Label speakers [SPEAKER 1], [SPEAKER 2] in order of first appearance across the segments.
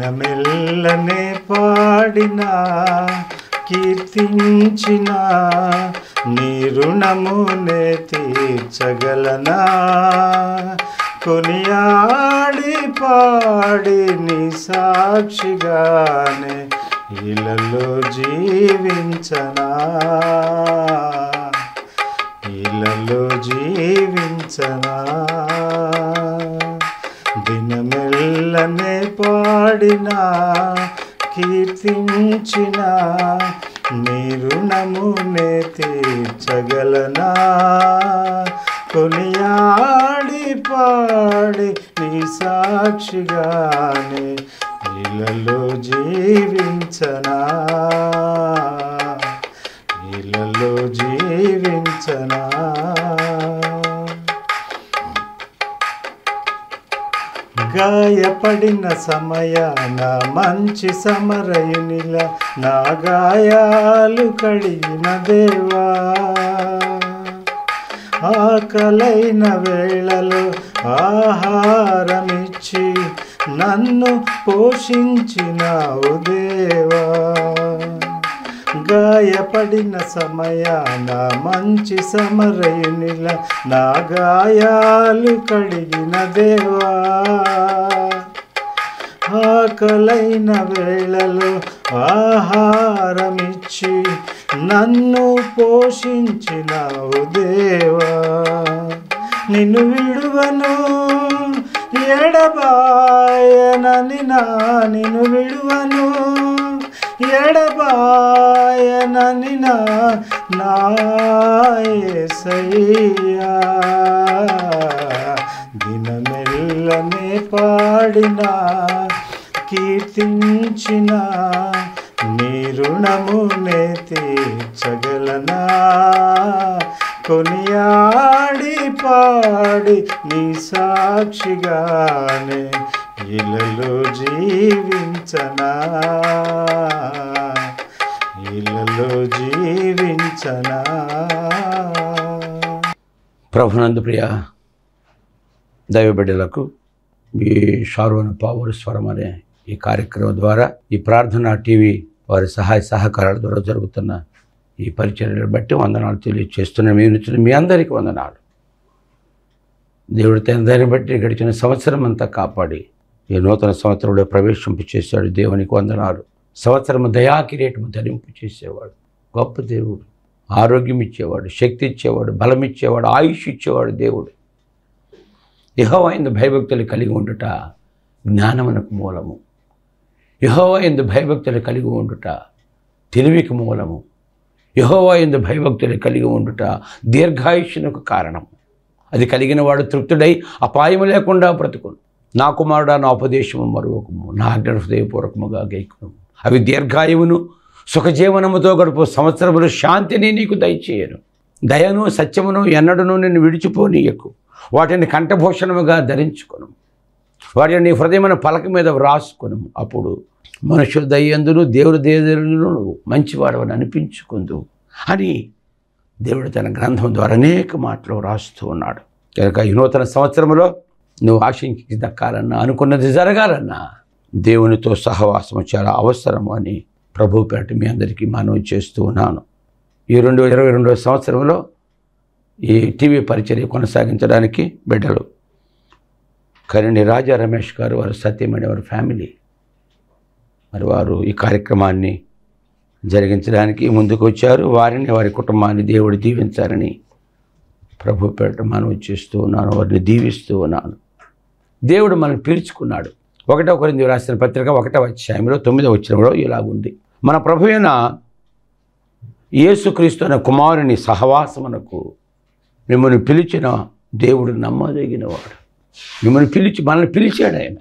[SPEAKER 1] దినమెల్లనే పాడిన కీర్తించిన నీ రుణమునే తీర్చగలనా? కొనియాడి పాడి నీ సాక్షిగానే ఇళ్ళలో జీవించనా? ఇళ్ళలో జీవించనా? దినమెల్లనే పాడిన కీర్తించిన నీ రుణమునే తీర్చగలనా? కొనియాడి పాడి నీ సాక్షిగానే ఇళ్ళలో జీవించనా? పడిన సమయాన మంచి సమరయునిల నా గాయాలు కడిగిన దేవా. ఆకలైన వేళలో ఆహారమిచ్చి నన్ను పోషించినావు దేవా. గాయపడిన సమయాన మంచి సమరయునిల నా గాయాలు కడిగిన దేవా. ఆకలైన వేళలో ఆహారమిచ్చి నన్ను పోషించినావు దేవా. నిన్ను విడువను ఎడబాయనని నా నిన్ను విడువను ఎడబాయనని నా నాయసయ్యా దినమెల్లనే పాడినా కీర్తించిన నీ రుణమునే తీర్చగలనా? కొనియాడి పాడి నీ సాక్షిగానే ఇలలో జీవించనా? ఇళ్ళలో జీవించనా?
[SPEAKER 2] ప్రభునందు ప్రియ దైవబిడ్డలకు ఈ షారోన్ పావురు స్వరం అనే ఈ కార్యక్రమం ద్వారా ఈ ప్రార్థన టీవీ వారి సహాయ సహకారాల ద్వారా జరుగుతున్న ఈ పరిచర్యలు బట్టి వందనాలు తెలియజేస్తున్న మీ నుంచి మీ అందరికీ వందనాలు. దేవుడి తన బట్టి గడిచిన సంవత్సరం అంతా కాపాడి ఈ నూతన సంవత్సరంలో ప్రవేశింపు చేశాడు. దేవునికి వందనాలు. సంవత్సరము దయాకిరీటము ధరింపు చేసేవాడు. గొప్ప దేవుడు. ఆరోగ్యం ఇచ్చేవాడు శక్తి ఇచ్చేవాడు బలం ఇచ్చేవాడు ఆయుష్ ఇచ్చేవాడు దేవుడు. యహోవైందు భయభక్తులు కలిగి ఉండుట జ్ఞానమునకు మూలము. యహోవైందు భయభక్తులు కలిగి ఉండుట తెలివికి మూలము. యహోవైందు భయభక్తులు కలిగి ఉండుట దీర్ఘాయుష్యునకు కారణం. అది కలిగిన వాడు తృప్తుడై అపాయము లేకుండా బ్రతుకును. నా కుమారుడా నా ఉపదేశము మరొకము నా ఆజ్ఞ హృదయపూర్వకముగా గైకును. అవి దీర్ఘాయువును సుఖజీవనముతో గడుపు సంవత్సరములు శాంతిని నీకు దయచేయను. దయను సత్యమును ఎన్నడను నిన్ను విడిచిపోనీయకు. వాటిని కంఠభూషణముగా ధరించుకును. వాటిని నీ హృదయమైన పలక మీద వ్రాసుకును. అప్పుడు మనుషుల దయ్యందును దేవుడి దేదులను మంచివాడవని అనిపించుకుందు. అని దేవుడు తన గ్రంథం ద్వారా అనేక మాటలు రాస్తూ ఉన్నాడు. కనుక ఈ నూతన సంవత్సరంలో నువ్వు ఆశించి దక్కాలన్నా అనుకున్నది జరగాలన్నా దేవునితో సహవాసం చాలా అవసరము అని ప్రభు పేట మీ అందరికీ మనవి చేస్తూ ఉన్నాను. ఈ రెండు వేల ఇరవై రెండవ సంవత్సరంలో ఈ టీవీ పరిచర్య కొనసాగించడానికి బిడ్డలు కరిణి రాజా రమేష్ గారు వారు సత్యమణి వారి ఫ్యామిలీ మరి వారు ఈ కార్యక్రమాన్ని జరిగించడానికి ముందుకు వచ్చారు వారిని వారి కుటుంబాన్ని దేవుడు దీవించాలని ప్రభు పేట మనవి చేస్తూ ఉన్నాను వారిని దీవిస్తూ ఉన్నాను. దేవుడు మనల్ని పిలుచుకున్నాడు. ఒకటో కొరింది రాసిన పత్రిక ఒకటో అధ్యాయంలో తొమ్మిదో వచ్చినంలో ఇలాగుంది. మన ప్రభువైన యేసుక్రీస్తు అనే కుమారుని సహవాసమునకు మిమ్మల్ని పిలిచిన దేవుడు నమ్మదగినవాడు. మిమ్మల్ని పిలిచి మనల్ని పిలిచాడు ఆయన.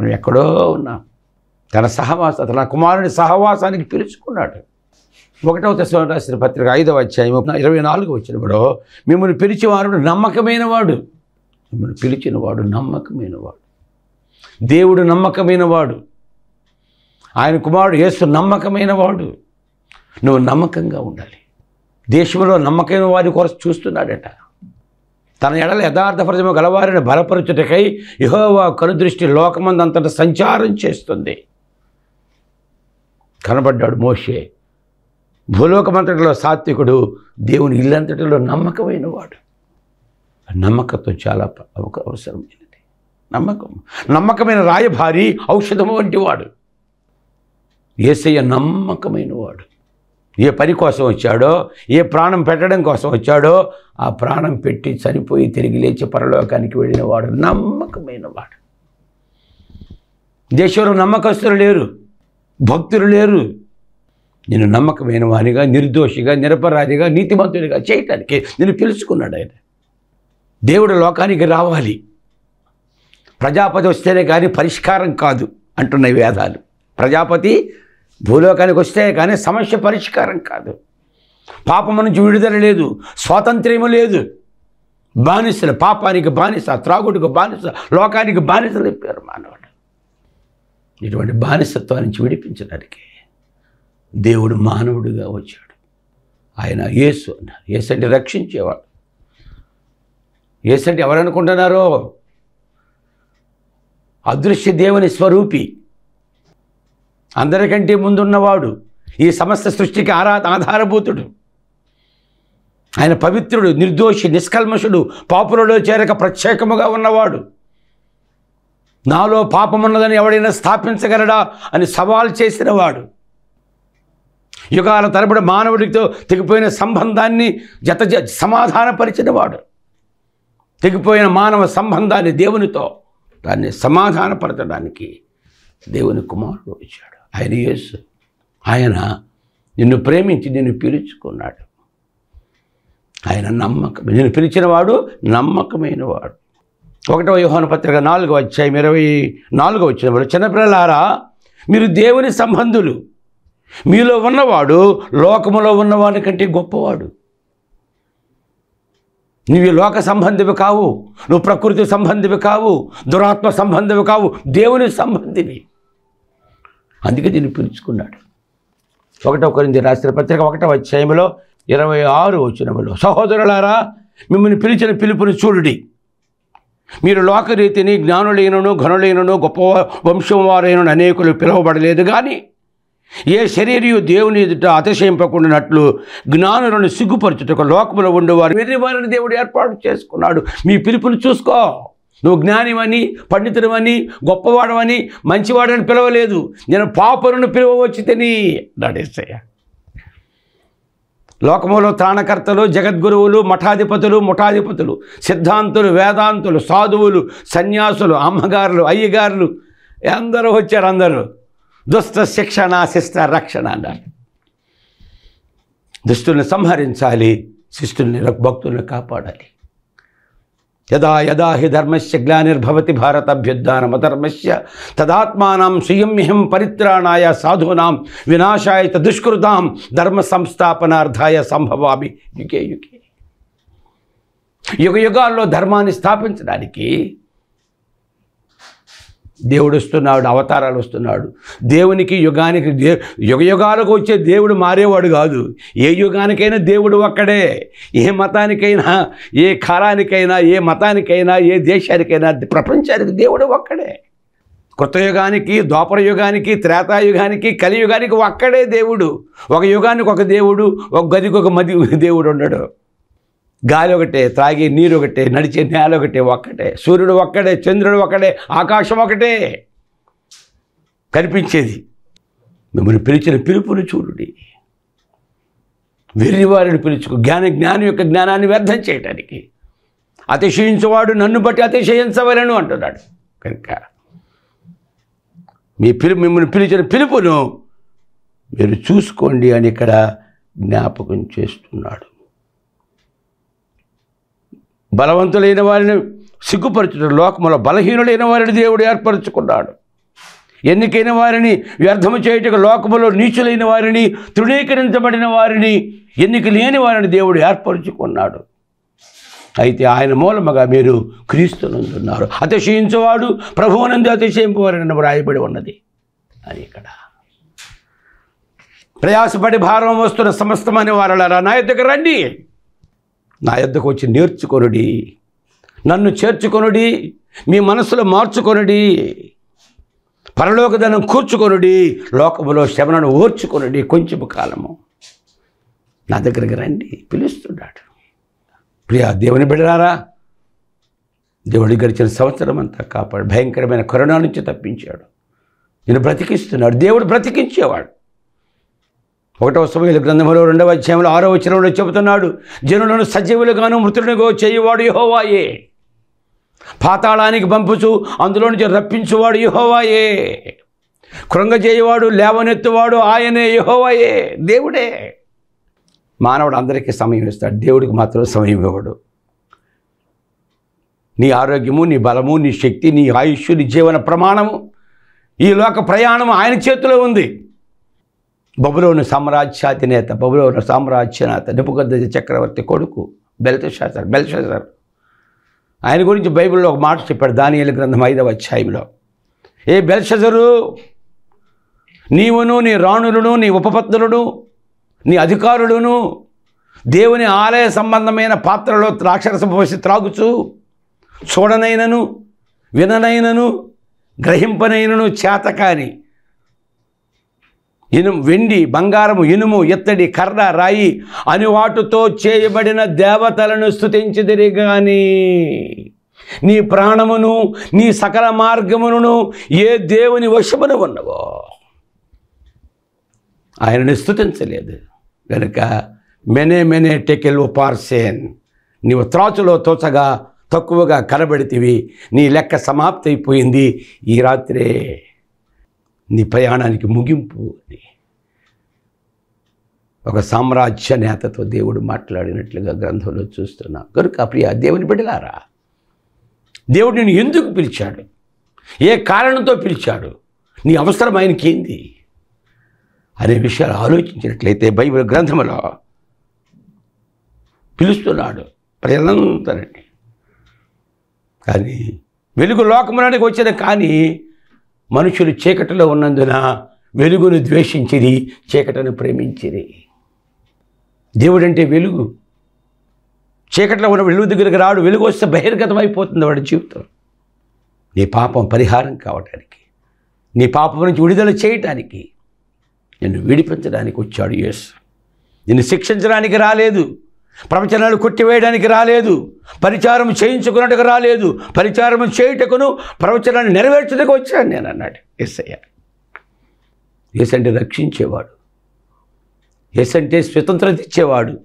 [SPEAKER 2] మనం ఎక్కడో ఉన్నాం. తన సహవాస తన కుమారుని సహవాసానికి పిలుచుకున్నాడు. ఒకటవ దశలో రాసిన పత్రిక ఐదవ అధ్యాయం ఇరవై నాలుగు వచ్చినప్పుడు మిమ్మల్ని పిలిచేవాడు నమ్మకమైన వాడు మిమ్మల్ని పిలిచిన వాడు నమ్మకమైన వాడు దేవుడు నమ్మకమైన వాడు ఆయన కుమారుడు యేసు నమ్మకమైన వాడు నువ్వు నమ్మకంగా ఉండాలి. దేశంలో నమ్మకమైన వారి కొరకు చూస్తున్నాడట. తన ఎడల యథార్థపరజము గలవారిని బలపరచుటకై యహోవా కనుదృష్టి లోకమందంతట సంచారం చేస్తుంది. కనబడ్డాడు మోషే. భూలోకమంతటిలో సాత్వికుడు దేవుని ఇల్లంతటిలో నమ్మకమైన వాడు నమ్మకత్వం చాలా ప- అవసరమైనది. నమ్మకం. నమ్మకమైన రాయభారి ఔషధము వంటి వాడు ఏసయ్య నమ్మకమైన వాడు ఏ పని కోసం వచ్చాడో ఏ ప్రాణం పెట్టడం కోసం వచ్చాడో ఆ ప్రాణం పెట్టి చనిపోయి తిరిగి లేచి పరలోకానికి వెళ్ళిన వాడు నమ్మకమైన వాడు దేశంలో నమ్మకస్తులు లేరు. భక్తులు లేరు. నేను నమ్మకమైన వానిగా నిర్దోషిగా నిరపరాధిగా నీతిమంతుడిగా చేయటానికి నేను పిలుచుకున్నాడు ఆయన. దేవుడు లోకానికి రావాలి. ప్రజాపతి వస్తేనే కానీ పరిష్కారం కాదు అంటున్నాయి వేదాలు. ప్రజాపతి భూలోకానికి వస్తే కానీ సమస్య పరిష్కారం కాదు. పాపం నుంచి విడుదల లేదు. స్వాతంత్ర్యము లేదు. బానిసలు పాపానికి బానిస త్రాగుడికి బానిస లోకానికి బానిసలు అయిపోయారు మానవుడు ఇటువంటి బానిసత్వం నుంచి విడిపించడానికి దేవుడు మానవుడిగా వచ్చాడు. ఆయన యేసు అన్నారు. యేసు అంటే రక్షించేవాడు. యేసు అంటే ఎవరనుకుంటున్నారో? అదృశ్య దేవుని స్వరూపి. అందరికంటే ముందున్నవాడు. ఈ సమస్త సృష్టికి ఆరా ఆధారభూతుడు. ఆయన పవిత్రుడు నిర్దోషి నిష్కల్మషుడు పాపులలో చేరక ప్రత్యేకముగా ఉన్నవాడు. నాలో పాపమున్నదని ఎవడైనా స్థాపించగలడా అని సవాల్ చేసినవాడు. యుగాల తరబడి మానవుడితో తెగిపోయిన సంబంధాన్ని జత జ- సమాధానపరిచినవాడు. తెగిపోయిన మానవ సంబంధాన్ని దేవునితో దాన్ని సమాధానపరచడానికి దేవుని కుమారుడు వచ్చాడు. ఆయన యేసు. ఆయన నిన్ను ప్రేమించి నిన్ను పిలుచుకున్నాడు. ఆయన నమ్మకం నిన్ను పిలిచినవాడు నమ్మకమైన వాడు ఒకటో యోహాను పత్రిక నాలుగో అధ్యాయం ఇరవై నాలుగో వచ్చినప్పుడు చిన్నపిల్లలారా మీరు దేవుని సంబంధులు. మీలో ఉన్నవాడు లోకములో ఉన్నవాడి కంటే గొప్పవాడు. నువ్వు ఈ లోక సంబంధివి కావు నువ్వు ప్రకృతి సంబంధివి కావు దురాత్మ సంబంధివి కావు దేవుని సంబంధివి. అందుకే దీన్ని పిలుచుకున్నాడు. ఒకటో కొరింది రాసిన పత్రిక ఒకటో అధ్యాయంలో ఇరవై ఆరు వచ్చినములు సహోదరులారా మిమ్మల్ని పిలిచిన పిలుపుని చూడుడి. మీరు లోకరీతిని జ్ఞానులైనను ఘనులైనను గొప్ప వంశం వారైనను అనేకులు పిలువబడలేదు. కానీ ఏ శరీరయు దేవుని ఎదుట అతిశయింపకుండానట్లు జ్ఞానులను సిగ్గుపరచుటకు లోకములో ఉండేవారు. వెర్రి వారిని దేవుడు ఏర్పాటు చేసుకున్నాడు. మీ పిలుపుని చూసుకో. నువ్వు జ్ఞానివని పండితుడవని గొప్పవాడవని మంచివాడని పిలవలేదు. నేను పాపరును పిలువవచ్చు తిని నడేసయ్య లోకములో త్రాణకర్తలు జగద్గురువులు మఠాధిపతులు ముఠాధిపతులు సిద్ధాంతులు వేదాంతులు సాధువులు సన్యాసులు అమ్మగారులు అయ్యగారులు అందరూ వచ్చారు అందరూ. దుష్ట శిక్షణ శిస్త రక్షణ అన్నారు దుస్తుల్ని సంహరించాలి శిష్టుల్ని భక్తుల్ని కాపాడాలి. యదా యదా హి ధర్మస్య గ్లానిర్భవతి భారతభ్యుద్ధానమధర్మస్య. తదాత్మానం స్వయంహం పరిత్రాణాయ సాధూనాం వినాశాయ తదుష్కృతాం ధర్మ సంస్థాపనార్థాయ సంభవామి. యుగే యుగే. యుగ యుగాల్లో ధర్మాన్ని స్థాపించడానికి దేవుడు వస్తున్నాడు అవతారాలు వస్తున్నాడు దేవునికి యుగానికి దే యుగ యుగాలకు వచ్చే దేవుడు మారేవాడు కాదు. ఏ యుగానికైనా దేవుడు ఒక్కడే. ఏ మతానికైనా ఏ కాలానికైనా ఏ మతానికైనా ఏ దేశానికైనా ప్రపంచానికి దేవుడు ఒక్కడే. కృతయుగానికి దోపర యుగానికి త్రేతాయుగానికి కలియుగానికి ఒక్కడే దేవుడు. ఒక యుగానికి ఒక దేవుడు ఒక గదికి ఒక మది దేవుడు ఉండడు. గాలి ఒకటే త్రాగే నీరు ఒకటే నడిచే నేల ఒకటే ఒక్కటే. సూర్యుడు ఒక్కడే చంద్రుడు ఒక్కడే ఆకాశం ఒకటే కనిపించేది. మిమ్మల్ని పిలిచిన పిలుపుని చూడుడి. వెర్రివారిని పిలుచుకు. జ్ఞాన జ్ఞానం యొక్క జ్ఞానాన్ని వ్యర్థం చేయటానికి. అతిశయించేవాడు నన్ను బట్టి అతిశయించవలను అంటున్నాడు. కనుక మీ పిలు మిమ్మల్ని పిలిచిన పిలుపును మీరు చూసుకోండి అని ఇక్కడ జ్ఞాపకం చేస్తున్నాడు. బలవంతులైన వారిని సిగ్గుపరచుడు లోకములో బలహీనులైన వారిని దేవుడు ఏర్పరచుకున్నాడు. ఎన్నికైన వారిని వ్యర్థము చేయుటకు లోకములో నీచులైన వారిని తృణీకరించబడిన వారిని ఎన్నిక లేని వారిని దేవుడు ఏర్పరచుకున్నాడు. అయితే ఆయన మూలముగా మీరు క్రీస్తునందున్నారు. అతిశయించేవాడు ప్రభువునందు అతిశయింపవారని వ్రాయబడి ఉన్నది. అని ఇక్కడ. ప్రయాసపడి భారం వస్తున్న సమస్తమైన వారలారా నా రండి. నా యొద్దకు వచ్చి నేర్చుకొనుడి. నన్ను చేర్చుకొనుడి మీ మనసులో మార్చుకొనుడి. పరలోకధనం కూర్చుకొనుడి లోకములో శవనను ఓర్చుకొనుడి కొంచెం కాలము. నా దగ్గరికి రండి పిలుస్తున్నాడు. ప్రియా దేవుని బిడరారా దేవుడి గడిచిన సంవత్సరం అంతా కాపాడు. భయంకరమైన కరోనా నుంచి తప్పించాడు. నేను బ్రతికిస్తున్నాడు. దేవుడు బ్రతికించేవాడు. ఒకటవ సమయంలో గ్రంథంలో రెండవ అధ్యాయంలో ఆరో వచనంలో చెబుతున్నాడు జనులను సజీవులుగాను మృతులుగా చేయువాడు యహోవాయే. పాతాళానికి పంపుచు అందులో నుంచి రప్పించువాడు యహోవాయే. కృంగజేయవాడు లేవనెత్తువాడు ఆయనే యహోవాయే దేవుడే. మానవుడు అందరికీ సమయం ఇస్తాడు దేవుడికి మాత్రం సమయం ఇవ్వడు. నీ ఆరోగ్యము నీ బలము నీ శక్తి నీ ఆయుష్ నీ జీవన ప్రమాణము ఈ లోక ప్రయాణం ఆయన చేతిలో ఉంది. బబులోని సామ్రాజ్యాధినేత బబులోని సామ్రాజ్యనేత నిపుగద్ద చక్రవర్తి కొడుకు బెల్తషాసర్ బెల్షాసర్ ఆయన గురించి బైబిల్లో ఒక మాట చెప్పాడు దానియలు గ్రంథం ఐదవ అధ్యాయంలో. ఏ బెల్షజరు నీవును నీ రాణులను నీ ఉపపత్నులను నీ అధికారులను దేవుని ఆలయ సంబంధమైన పాత్రలో ద్రాక్షరసం పోసి త్రాగుచు చూడనైనను విననైనను గ్రహింపనైనను చేతకాని ఇనుము వెండి బంగారము ఇనుము ఎత్తడి కర్ర రాయి అనివాటుతో చేయబడిన దేవతలను స్థుతించదిరి కానీ నీ ప్రాణమును నీ సకల మార్గమును ఏ దేవుని వశమున ఉన్నవో ఆయనని స్థుతించలేదు కనుక మెనే మెనే టెకెల్ పార్సేన్ నీవు త్రాచులో తోచగా తక్కువగా కనబడితివి నీ లెక్క సమాప్తి అయిపోయింది ఈ రాత్రే. నీ ప్రయాణానికి ముగింపు అని. ఒక సామ్రాజ్య నేతతో దేవుడు మాట్లాడినట్లుగా గ్రంథంలో చూస్తున్నా. కనుక ప్రియ దేవుని బిడ్డలారా దేవుడు నేను ఎందుకు పిలిచాడు? ఏ కారణంతో పిలిచాడు? నీ అవసరం ఆయనకి ఏంది? అనే విషయాలు ఆలోచించినట్లయితే బైబిల్ గ్రంథంలో పిలుస్తున్నాడు ప్రజలందరినీ. కానీ వెలుగు లోకమునానికి వచ్చిన కానీ మనుషులు చీకటిలో ఉన్నందున వెలుగును ద్వేషించిరి చీకటను ప్రేమించిరి. దేవుడంటే వెలుగు. చీకటిలో ఉన్న వెలుగు దగ్గరికి రాడు వెలుగు వస్తే బహిర్గతం అయిపోతుంది వాడి జీవితం. నీ పాపం పరిహారం కావటానికి నీ పాపం నుంచి విడుదల చేయటానికి నిన్ను విడిపించడానికి వచ్చాడు యేసు. నిన్ను శిక్షించడానికి రాలేదు. ప్రవచనాలు కొట్టివేయడానికి రాలేదు. పరిచారం చేయించుకున్నట్టుకు రాలేదు. పరిచారం చేయుటకును ప్రవచనాన్ని నెరవేర్చడానికి వచ్చాను నేను అన్నాడు ఎస్ఐ ఏసంటే రక్షించేవాడు. ఏసంటే స్వతంత్రత ఇచ్చేవాడు.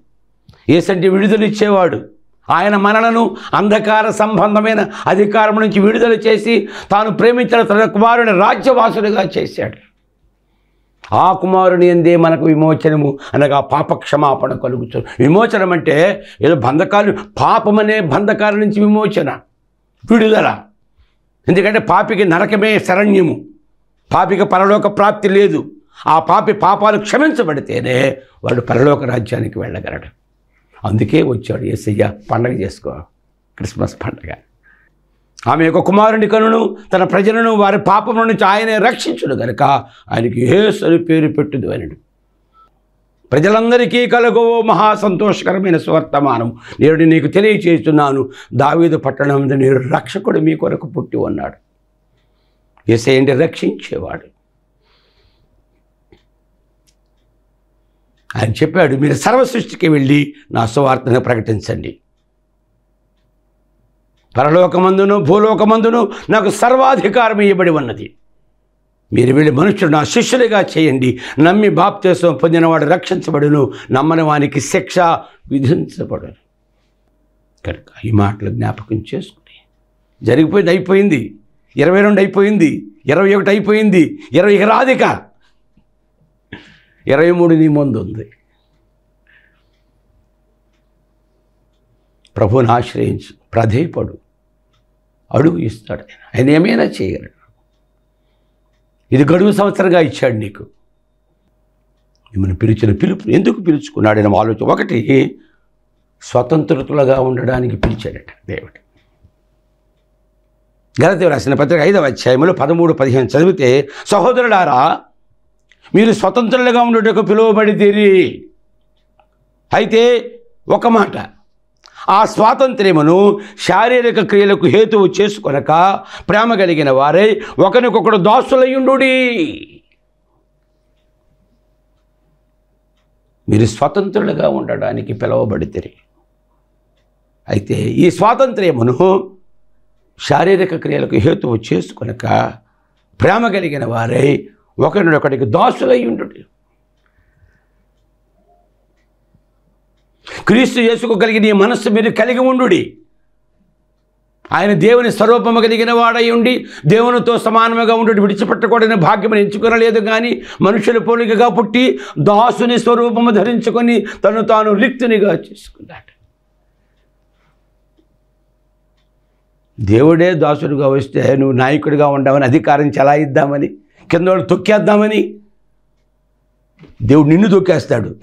[SPEAKER 2] ఎస్ అంటే విడుదలిచ్చేవాడు ఆయన మనలను అంధకార సంబంధమైన అధికారం నుంచి విడుదల చేసి తాను ప్రేమించిన తన కుమారుని రాజ్యవాసుడిగా చేశాడు. ఆ కుమారుని ఎందే మనకు విమోచనము అనగా పాపక్షమాపణ కలుగుతుంది విమోచనం అంటే ఏదో బంధకాలు పాపమనే బంధకాల నుంచి విమోచన విడుదల. ఎందుకంటే పాపికి నరకమే శరణ్యము. పాపికి పరలోక ప్రాప్తి లేదు. ఆ పాపి పాపాలు క్షమించబడితేనే వాడు పరలోక రాజ్యానికి వెళ్ళగలడు. అందుకే వచ్చాడు ఏసయ్య పండగ చేసుకో. క్రిస్మస్ పండగ. ఆమె యొక్క కుమారుని కనును తన ప్రజలను వారి పాపం నుంచి ఆయనే రక్షించుడు గనుక ఆయనకి ఏసరి పేరు పెట్టుదు అనడు ప్రజలందరికీ కలుగు మహా సంతోషకరమైన స్వర్తమానం నేను నీకు తెలియచేస్తున్నాను దావీదు పట్టణం నేను రక్షకుడు మీ కొరకు పుట్టి ఉన్నాడు. ఏసేయండి రక్షించేవాడు. ఆయన చెప్పాడు మీరు సర్వ సృష్టికి వెళ్ళి నా సువార్తను ప్రకటించండి. పరలోకమందును భూలోకమందును నాకు సర్వాధికారం ఇవ్వబడి ఉన్నది. మీరు వెళ్ళి మనుష్యుడు నా శిష్యులుగా చేయండి. నమ్మి బాప్తేశం పొందినవాడు రక్షించబడును. నమ్మని వానికి శిక్ష విధించబడును. కనుక ఈ మాటలు జ్ఞాపకం చేసుకుని జరిగిపోయింది అయిపోయింది. ఇరవై రెండు అయిపోయింది ఇరవై ఒకటి అయిపోయింది ఇరవై రాధిక ఇరవై మూడు నీ ముందు ఉంది. ప్రభుని ఆశ్రయించు. ప్రధేయపడు అడుగు ఇస్తాడు. ఆయన ఏమైనా చేయగలడు. ఇది గడువు సంవత్సరంగా ఇచ్చాడు నీకు. మిమ్మల్ని పిలిచిన పిలుపు ఎందుకు పిలుచుకున్నాడు అని ఆలోచన ఒకటి స్వతంత్రతులుగా ఉండడానికి పిలిచాడట దేవుడు. గలదేవి రాసిన పత్రిక ఐదవ అధ్యాయంలో పదమూడు పదిహేను చదివితే సహోదరుడారా మీరు స్వతంత్రులుగా ఉండటకు పిలువబడితేరి అయితే ఒక మాట ఆ స్వాతంత్ర్యమును శారీరక క్రియలకు హేతువు చేసుకొనక ప్రేమ కలిగిన వారై ఒకరికొకడు దాసులయ్యుండు మీరు స్వతంత్రులుగా ఉండడానికి పిలువబడితే అయితే ఈ స్వాతంత్ర్యమును శారీరక క్రియలకు హేతువు చేసుకొనక ప్రేమ కలిగిన వారై ఒకరినొకడికి దాసులై ఉండు క్రీస్తు యేసుకు ఈ మనస్సు మీరు కలిగి ఉండు ఆయన దేవుని స్వరూపము కలిగిన వాడై ఉండి దేవునితో సమానముగా ఉండి విడిచిపెట్టకూడని భాగ్యం ఎంచుకొనలేదు కానీ మనుషుల పోలికగా పుట్టి దాసుని స్వరూపము ధరించుకొని తను తాను రిక్తునిగా చేసుకున్నాడు. దేవుడే దాసుడుగా వస్తే నువ్వు నాయకుడిగా ఉండవని అధికారం చెలాయిద్దామని కింద వాళ్ళు తొక్కేద్దామని దేవుడు నిన్ను తొక్కేస్తాడు.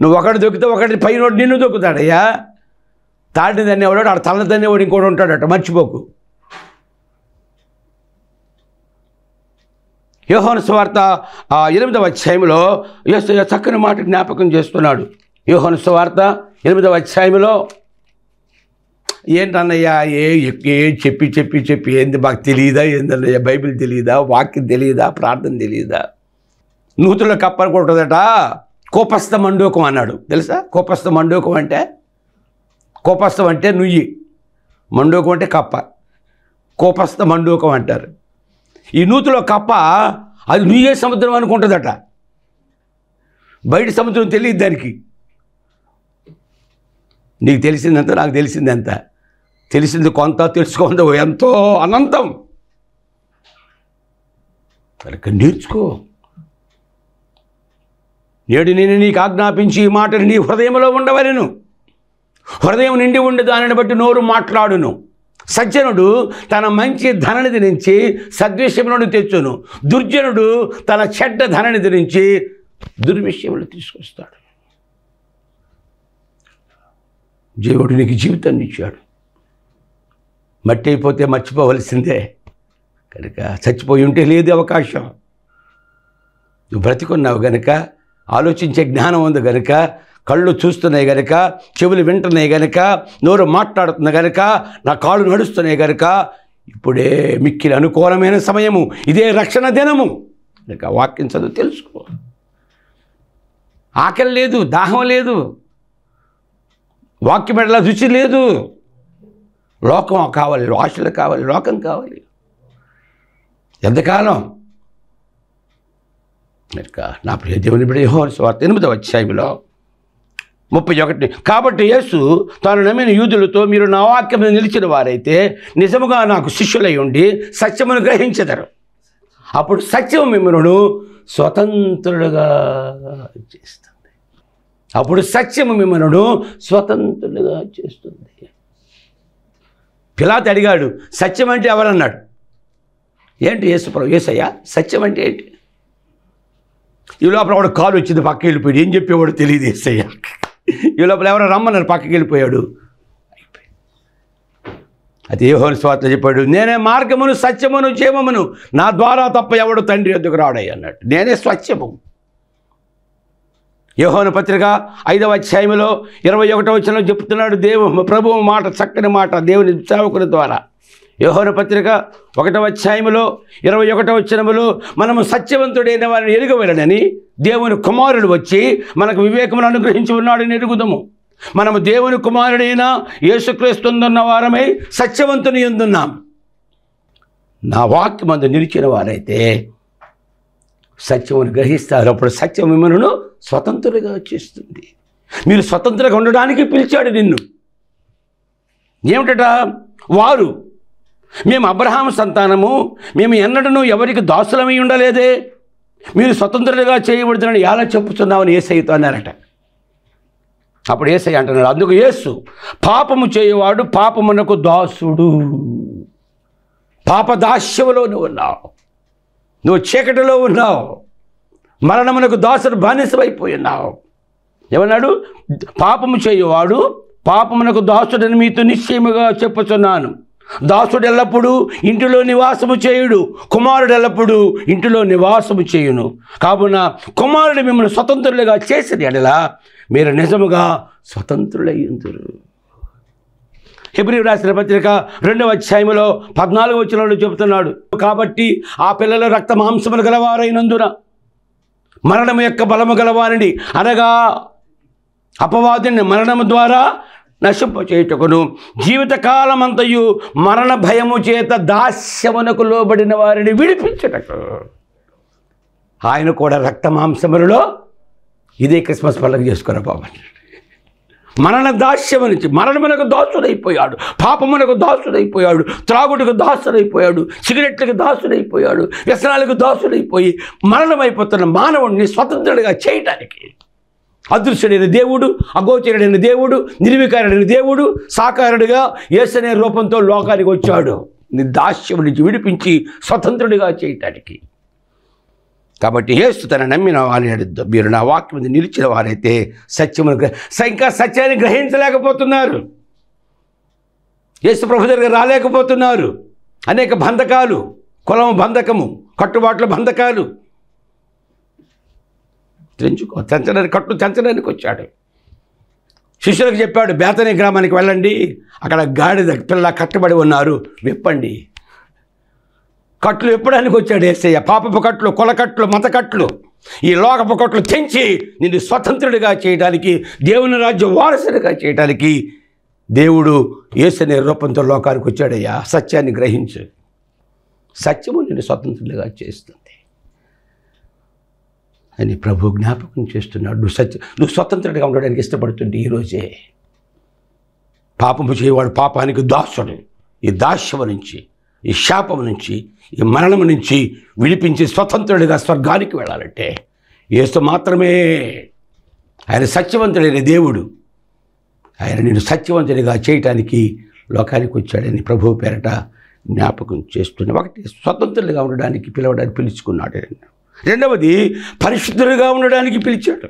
[SPEAKER 2] నువ్వు ఒకటి దొక్కితే ఒకటి పైన నిన్ను దొక్కుతాడయ్యా. తాటిని తన్నేవాడు ఆడ తల తన్నేవాడు ఇంకోటి ఉంటాడట మర్చిపోకు. యోహాను సువార్త ఆ ఎనిమిదవ అధ్యాయంలో యేసయ్య చక్కని మాట జ్ఞాపకం చేస్తున్నాడు. యోహాను సువార్త ఎనిమిదవ అధ్యాయంలో ఏంటన్నయ్యా ఏ ఏ చెప్పి చెప్పి చెప్పి ఏంది మాకు తెలియదా ఏందన్నయ్యా బైబిల్ తెలియదా వాక్యం తెలియదా ప్రార్థన తెలియదా నూతుల కప్పనుకుంటుందట కోపస్థ మండూకం అన్నాడు. తెలుసా? కోపస్థ మండూకం అంటే కోపస్థం అంటే నుయ్యి. మండూకం అంటే కప్ప. కోపస్థ మండూకం అంటారు. ఈ నూతిలో కప్ప అది నుయ్యే సముద్రం అనుకుంటుందట. బయట సముద్రం తెలియదు దానికి. నీకు తెలిసిందంత నాకు తెలిసిందంత. తెలిసింది కొంత తెలుసుకుంది ఎంతో అనంతం. కనుక నేర్చుకో. నేడు నేను నీకు ఆజ్ఞాపించి ఈ మాటలు నీ హృదయంలో ఉండవలను. హృదయం నిండి ఉండి దానిని బట్టి నోరు మాట్లాడును. సజ్జనుడు తన మంచి ధననిధి నుంచి సద్విషయములను తెచ్చును. దుర్జనుడు తన చెడ్డ ధననిధి నుంచి దుర్విషయములు తీసుకొస్తాడు. దేవుడు నీకు జీవితాన్ని ఇచ్చాడు. మట్టి అయిపోతే మర్చిపోవలసిందే. కనుక చచ్చిపోయి ఉంటే లేదు అవకాశం. నువ్వు బ్రతికున్నావు కనుక ఆలోచించే జ్ఞానం ఉంది కనుక కళ్ళు చూస్తున్నాయి గనుక చెవులు వింటున్నాయి గనుక నోరు మాట్లాడుతున్నాయి గనుక నా కాళ్ళు నడుస్తున్నాయి గనుక ఇప్పుడే మిక్కిలి అనుకూలమైన సమయము. ఇదే రక్షణ దినము. ఇంకా వాక్యం చదువు తెలుసుకో. ఆకలి లేదు దాహం లేదు. వాక్యం ఎడల రుచి లేదు. లోకం కావాలి ఆశలు కావాలి లోకం కావాలి. ఎంతకాలం? కనుక నా ప్రియ దేవుని బిడ్డ యెహోవా స్వార్థ ఎనిమిదవ అధ్యాయంలో ముప్పై ఒకటి. కాబట్టి యేసు తాను నమ్మిన యూదులతో మీరు నా వాక్యం నిలిచిన వారైతే నిజముగా నాకు శిష్యులై ఉండి సత్యమును గ్రహించదరు. అప్పుడు సత్యం మిమ్మల్ని స్వతంత్రులుగా చేస్తుంది. అప్పుడు సత్యము మిమ్మల్ని స్వతంత్రులుగా చేస్తుంది. పిలాత్ అడిగాడు సత్యం అంటే ఎవరన్నాడు? ఏంటి యేసుప్రభు యేసయ్య సత్యం అంటే ఏంటి? ఈ లోపల వాడు కాలు వచ్చింది పక్కకి వెళ్ళిపోయాడు. ఏం చెప్పేవాడు తెలియదు యేసయ్య ఈ లోపల ఎవరో రమ్మన్నారు పక్కకి వెళ్ళిపోయాడు. అది ఏహోని స్వార్థ చెప్పాడు నేనే మార్గమును సత్యమును జీవమును నా ద్వారా తప్ప ఎవడు తండ్రి ఎందుకు రాడయ్య అన్నాడు. నేనే స్వచ్ఛము. యోహోను పత్రిక ఐదవ అధ్యాయంలో ఇరవై ఒకటో వచ్చిన చెప్తున్నాడు దేవు ప్రభువు మాట చక్కని మాట దేవుని సేవకుని ద్వారా యోహోను పత్రిక ఒకటవ అధ్యాయములో ఇరవై ఒకటవ వచ్చినములో మనము సత్యవంతుడైన వారిని ఎరుగవలనని దేవుని కుమారుడు వచ్చి మనకు వివేకమును అనుగ్రహించి ఉన్నాడని ఎరుగుదము. మనము దేవుని కుమారుడైన యేసుక్రీస్తుందన్న వారమై సత్యవంతుని ఎందున్నాం? నా వాక్యమందు నిలిచిన వారైతే సత్యమును గ్రహిస్తారు. అప్పుడు సత్యం మిమ్మల్ని స్వతంత్రులుగా చేస్తుంది. మీరు స్వతంత్రంగా ఉండడానికి పిలిచాడు నిన్ను. ఏమిటట? వారు మేము అబ్రహాం సంతానము మేము ఎన్నడను ఎవరికి దాసులమై ఉండలేదే. మీరు స్వతంత్రులుగా చేయబడుతున్నాడు ఎలా చెప్పుతున్నామని ఏసైతో అన్నారట. అప్పుడు ఏసై అంటున్నాడు అందుకు ఏసు పాపము చేయవాడు పాపమునకు దాసుడు. పాపదాస్యములో నువ్వు ఉన్నావు. నువ్వు చీకటిలో ఉన్నావు. మరణమునకు దాసుడు బానిసమైపోయి ఉన్నావు ఏమన్నాడు? పాపము చేయవాడు పాపమునకు దాసుడని మీతో నిశ్చయముగా చెప్పుచున్నాను. దాసుడు ఎల్లప్పుడూ ఇంటిలో నివాసము చేయుడు. కుమారుడు ఎల్లప్పుడూ ఇంటిలో నివాసము చేయును. కావున కుమారుడు మిమ్మల్ని స్వతంత్రులుగా చేసిన ఎడలా మీరు నిజముగా స్వతంత్రులయ్యుందరు. హిబ్రి రాసిన పత్రిక రెండవ అధ్యాయంలో పద్నాలుగు వచ్చినప్పుడు చెబుతున్నాడు. కాబట్టి ఆ పిల్లల రక్త మాంసములు గలవారైనందున మరణం యొక్క బలము గలవారిని అనగా అపవాదిని మరణము ద్వారా నశింపచేయుటకును. జీవితకాలమంతయు మరణ భయము చేత దాస్యమునకు లోబడిన వారిని విడిపించుటకు. ఆయన కూడా రక్తమాంసములలో ఇదే క్రిస్మస్ పండుగ చేసుకున్న బాబు మరణ దాస్యము నుంచి మరణమునకు దాసుడైపోయాడు పాపమునకు దాసుడైపోయాడు త్రాగుడికి దాసుడైపోయాడు సిగరెట్లకు దాసుడైపోయాడు వ్యసనాలకు దాసుడైపోయి మరణమైపోతున్న మానవుడిని స్వతంత్రుడిగా చేయటానికి అదృశ్యుడైన దేవుడు అగోచరుడైన దేవుడు నిర్వికారుడైన దేవుడు సాకారుడిగా ఏసనే రూపంతో లోకానికి వచ్చాడు. నీ దాస్యం నుంచి విడిపించి స్వతంత్రుడిగా చేయటానికి. కాబట్టి యేసు తన నమ్మిన వారిని మీరు నా వాక్యం మీద నిలిచిన వారైతే సత్యమును ఇంకా సత్యాన్ని గ్రహించలేకపోతున్నారు. యేసు ప్రభు దగ్గర రాలేకపోతున్నారు. అనేక బంధకాలు కులం బంధకము కట్టుబాట్ల బంధకాలు తెంచుకో. తెంచడానికి కట్టు తెంచడానికి వచ్చాడు. శిష్యులకు చెప్పాడు బేతని గ్రామానికి వెళ్ళండి. అక్కడ గాడిద పిల్ల కట్టబడి ఉన్నారు. విప్పండి. కట్లు విప్పడానికి వచ్చాడు ఏసయ్య. పాపపు కట్లు కొలకట్లు మతకట్లు ఈ లోకపు కట్లు తెంచి నిన్ను స్వతంత్రుడిగా చేయడానికి దేవుని రాజ్యం వారసుడిగా చేయడానికి దేవుడు ఏసనే రూపంతో లోకానికి వచ్చాడయ్యా. సత్యాన్ని గ్రహించు. సత్యము నిన్ను స్వతంత్రుడిగా చేస్తుంది. అని ప్రభు జ్ఞాపకం చేస్తున్నాడు. నువ్వు సత్య నువ్వు స్వతంత్రుడిగా ఉండడానికి ఇష్టపడుతుంది ఈరోజే పాపము చేయవాడు పాపానికి దాసుడు. ఈ దాస్యము నుంచి ఈ శాపము నుంచి ఈ మరణము నుంచి విడిపించి స్వతంత్రుడిగా స్వర్గానికి వెళ్ళాలంటే ఏసు మాత్రమే ఆయన సత్యవంతుడైన దేవుడు. ఆయన నేను సత్యవంతుడిగా చేయటానికి లోకానికి వచ్చాడని ప్రభు పేరట జ్ఞాపకం చేస్తున్నా ఒకటి స్వతంత్రుడిగా ఉండడానికి పిలవడానికి పిలుచుకున్నాడు రెండవది పరిశుద్ధుడిగా ఉండడానికి పిలిచాడు.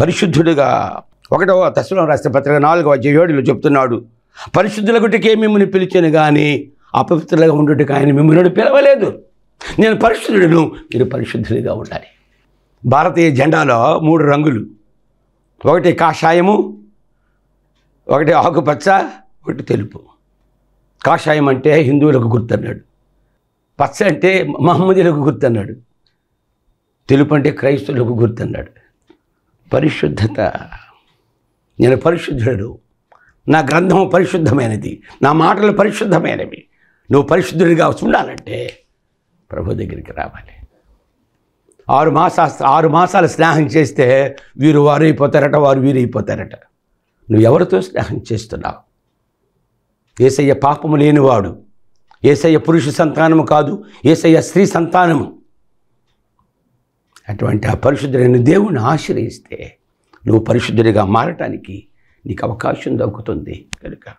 [SPEAKER 2] పరిశుద్ధుడిగా ఒకటవ దశలో రాసిన పత్రిక నాలుగవ జయోడిలో చెప్తున్నాడు పరిశుద్ధుల గుటికే మిమ్మల్ని పిలిచాను కానీ అపవిత్రులుగా ఉండటం ఆయన మిమ్మల్ని పిలవలేదు. నేను పరిశుద్ధుడును మీరు పరిశుద్ధుడిగా ఉండాలి. భారతీయ జెండాలో మూడు రంగులు. ఒకటి కాషాయము ఒకటి ఆకుపచ్చ ఒకటి తెలుపు. కాషాయం అంటే హిందువులకు గుర్తన్నాడు పచ్చ అంటే మహమ్మదీలకు గుర్తన్నాడు. తెలుపు అంటే క్రైస్తవులకు గుర్తన్నాడు. పరిశుద్ధత. నేను పరిశుద్ధుడు నా గ్రంథం పరిశుద్ధమైనది. నా మాటలు పరిశుద్ధమైనవి. నువ్వు పరిశుద్ధుడిగా ఉండాలంటే ప్రభు దగ్గరికి రావాలి. ఆరు మాసాలు ఆరు మాసాలు స్నేహం చేస్తే వీరు వారు అయిపోతారట వారు వీరు అయిపోతారట నువ్వు ఎవరితో స్నేహం చేస్తున్నావు? ఏసయ్య పాపము లేనివాడు. ఏసయ్య పురుష సంతానము కాదు ఏసయ్య స్త్రీ సంతానము. అటువంటి ఆ పరిశుద్ధుడైన దేవుణ్ణి ఆశ్రయిస్తే నువ్వు పరిశుద్ధుడిగా మారటానికి నీకు అవకాశం దక్కుతుంది కనుక.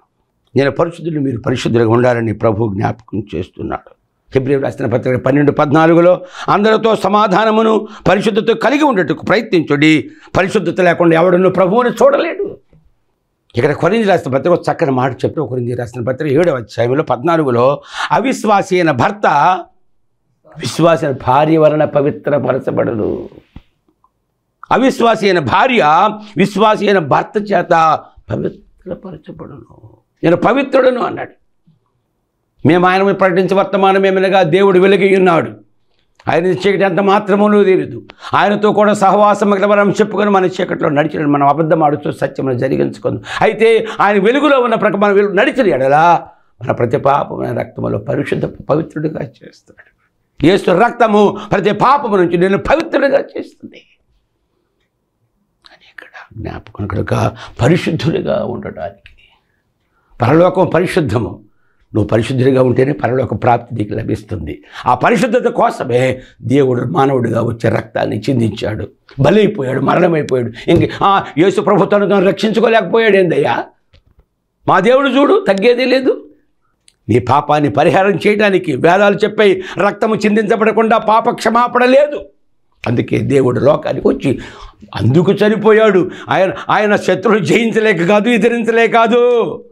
[SPEAKER 2] నేను పరిశుద్ధులు మీరు పరిశుద్ధులుగా ఉండాలని ప్రభు జ్ఞాపకం చేస్తున్నాడు. ఫిబ్రవరి రాసిన పత్రిక పన్నెండు పద్నాలుగులో అందరితో సమాధానమును పరిశుద్ధత కలిగి ఉండేటకు ప్రయత్నించుడి. పరిశుద్ధత లేకుండా ఎవడను ప్రభువుని చూడలేడు. ఇక్కడ కొరింది రాసిన పత్రిక ఒక చక్కని మాట చెప్తే కొరింది రాసిన పత్రిక ఏడవ అధ్యాయంలో పద్నాలుగులో అవిశ్వాసి అయిన భర్త విశ్వాస భార్య వలన పవిత్రపరచబడదు. అవిశ్వాసి అయిన భార్య విశ్వాసి అయిన భర్త చేత పవిత్రపరచబడును. నేను పవిత్రుడను అన్నాడు. మేము ఆయన ప్రకటించే ప్రకటించే వర్తమానమేమనగా దేవుడు వెలిగి ఉన్నాడు. ఆయన చీకటి ఎంత మాత్రమూ తెలియదు ఆయనతో కూడా సహవాసం మనం చెప్పుకొని మన చీకటిలో నడిచిన మనం అబద్ధం ఆడుతూ సత్యమును జరిగించుకుంది. అయితే ఆయన వెలుగులో ఉన్న ప్రక మన వెలుగు నడిచిన ఎడలా మన ప్రతి పాపమైన రక్తములో పరిశుద్ధ పవిత్రుడిగా చేస్తాడు యేసు రక్తము ప్రతి పాపము నుంచి నేను పవిత్రుడిగా చేస్తుంది. అని ఇక్కడ జ్ఞాపకం కనుక పరిశుద్ధుడిగా ఉండడానికి. పరలోకం పరిశుద్ధము. నువ్వు పరిశుద్ధుడిగా ఉంటేనే పరలోక ప్రాప్తి నీకు లభిస్తుంది. ఆ పరిశుద్ధత కోసమే దేవుడు మానవుడిగా వచ్చే రక్తాన్ని చిందించాడు. బలైపోయాడు మరణమైపోయాడు. ఇంక ఆ యేసు ప్రభుత్వాన్ని తాను రక్షించుకోలేకపోయాడు ఏందయ్యా? మా దేవుడు చూడు తగ్గేది లేదు. నీ పాపాన్ని పరిహారం చేయడానికి వేదాలు చెప్పాయి రక్తము చిందించబడకుండా పాప క్షమాపణ లేదు అందుకే దేవుడు లోకానికి వచ్చి అందుకు చనిపోయాడు. ఆయన ఆయన శత్రువులు జయించలేక కాదు ఎదిరించలే కాదు.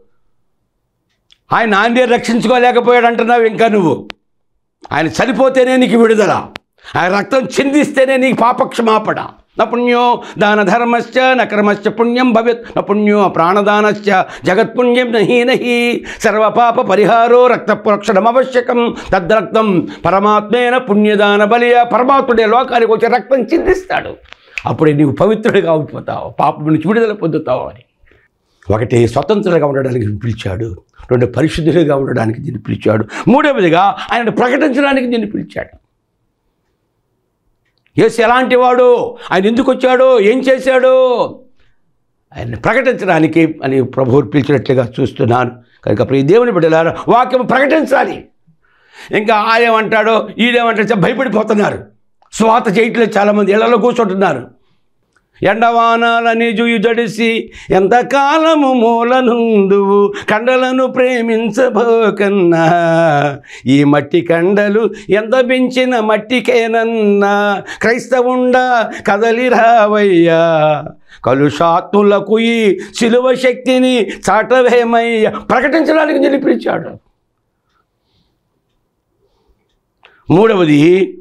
[SPEAKER 2] ఆయన నాన్నే రక్షించుకోలేకపోయాడు అంటున్నావు ఇంకా నువ్వు. ఆయన చనిపోతేనే నీకు విడుదల. ఆయన రక్తం చిందిస్తేనే నీకు పాపక్షమాపణ. న పుణ్యో దాన ధర్మశ్చ న కర్మశ్చ పుణ్యం భవత్. న పుణ్యో ప్రాణదానశ్చ జగత్పుణ్యం నహీ నహి. సర్వపాప పరిహారో రక్త ప్రోక్షణం అవశ్యకం. తద్రక్తం పరమాత్మేన పుణ్యదాన బలియ. పరమాత్ముడే లోకానికి వచ్చి రక్తం చిందిస్తాడు. అప్పుడే నీవు పవిత్రుడిగా అయిపోతావు. పాపం నుంచి విడుదల పొందుతావు అని. ఒకటి స్వతంత్రంగా ఉండడానికి పిలిచాడు. రెండు పరిశుద్ధులుగా ఉండడానికి దీన్ని పిలిచాడు. మూడవదిగా ఆయన ప్రకటించడానికి దీన్ని పిలిచాడు. యేసు ఎలాంటి వాడు? ఆయన ఎందుకు వచ్చాడు? ఏం చేశాడు? ఆయన్ని ప్రకటించడానికి అని ప్రభువు పిలిచినట్లుగా చూస్తున్నాను. కనుక ప్రియ దేవుని బిడ్డలారా వాక్యం ప్రకటించాలి. ఇంకా ఆయమంటాడో ఈడేమంటాడో భయపడిపోతున్నారు. స్వాత చేయట్లేదు చాలామంది ఇళ్ళలో కూర్చుంటున్నారు. ఎండవానాలని జుయు జడిసి ఎంతకాలము మూలనుందువు కండలను ప్రేమించబోకన్నా. ఈ మట్టి కండలు ఎంత పెంచిన మట్టికేనన్నా. క్రైస్తవుండా కదలి రావయ్యా కలుషాత్ములకు ఈ శిలువ శక్తిని చాటవేమయ్యా. ప్రకటించడానికి నిలిపించాడు మూడవది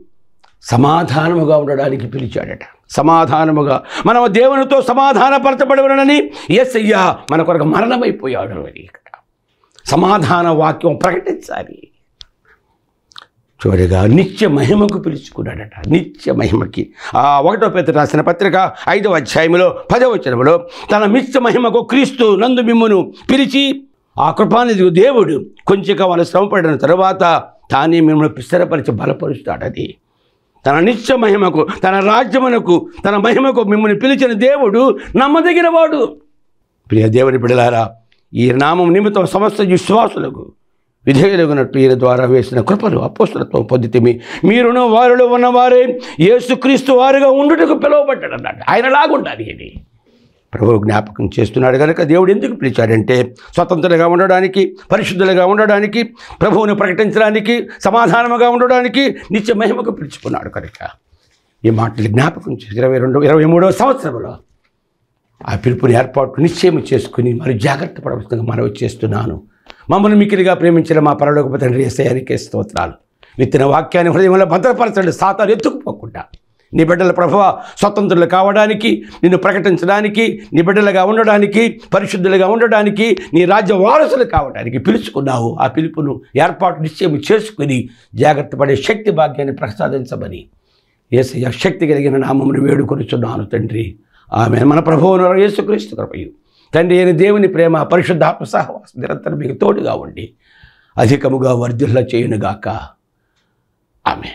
[SPEAKER 2] సమాధానముగా ఉండడానికి పిలిచాడట. సమాధానముగా మనము దేవునితో సమాధానపరచబడవనని ఎస్ అయ్యా మన కొరకు మరణమైపోయాడు అని ఇక్కడ. సమాధాన వాక్యం ప్రకటించాలి. చివరిగా నిత్య మహిమకు పిలుచుకున్నాడట. నిత్య మహిమకి. ఆ ఒకటో పెద్ద రాసిన పత్రిక ఐదవ అధ్యాయంలో పదవచనంలో తన నిత్య మహిమకు క్రీస్తు నందు మిమ్మును పిలిచి ఆ కృపానిధి దేవుడు కొంచెం వాళ్ళు శ్రమపడిన తరువాత తానే మిమ్మల్ని పిస్తరపరిచి బలపరుస్తాడది. తన నిత్య మహిమకు తన రాజ్యమునకు తన మహిమకు మిమ్మల్ని పిలిచిన దేవుడు నమ్మదగిన వాడు. ప్రియ దేవుని బిడలారా ఈ నామం నిమిత్తం సమస్త విశ్వాసులకు విధేయులగునట్టు ఈయన ద్వారా వేసిన కృపలు అపోస్తులత్వం పొందితిమి. మీరును వారిలో ఉన్నవారే యేసుక్రీస్తు వారుగా ఉండుటకు పిలువబడ్డాడు అన్నాడు ఆయనలాగుండాలి ఇది. ప్రభువు జ్ఞాపకం చేస్తున్నాడు కనుక దేవుడు ఎందుకు పిలిచాడంటే స్వతంత్రంగా ఉండడానికి పరిశుద్ధులుగా ఉండడానికి ప్రభువును ప్రకటించడానికి సమాధానముగా ఉండడానికి నిత్య మహిమకు పిలుచుకున్నాడు కనుక. ఈ మాటలు జ్ఞాపకం చేసి ఇరవై రెండు ఇరవై మూడవ సంవత్సరంలో ఆ పిలుపుని ఏర్పాటు నిశ్చయం చేసుకుని మరి జాగ్రత్త పడవలసిన మనవి చేస్తున్నాను. మమ్మల్ని మిక్కిలిగా ప్రేమించిన మా పరలోకపు తండ్రి ఏసయానికే స్తోత్రాలు. విత్తిన వాక్యాన్ని హృదయంలో భద్రపరచండి సాతాలు ఎత్తుకుపోకుండా. నీ బిడ్డల ప్రభావ స్వతంత్రులు కావడానికి నిన్ను ప్రకటించడానికి నీ బిడ్డలుగా ఉండడానికి పరిశుద్ధులుగా ఉండడానికి నీ రాజ్య వారసులు కావడానికి పిలుచుకున్నావు. ఆ పిలుపును ఏర్పాటు నిశ్చయం చేసుకుని జాగ్రత్త పడే శక్తి భాగ్యాన్ని ప్రసాదించమని ఏసయ్య శక్తి కలిగిన నామమును వేడుకొనిచున్నాను తండ్రి. ఆమె మన ప్రభువును యేసుక్రీస్తు కృపయు. తండ్రి అయిన దేవుని ప్రేమ పరిశుద్ధాత్మ సహవాసం నిరంతరం మీకు తోడుగా ఉండి అధికముగా వర్ధిల్ల చేయునుగాక ఆమె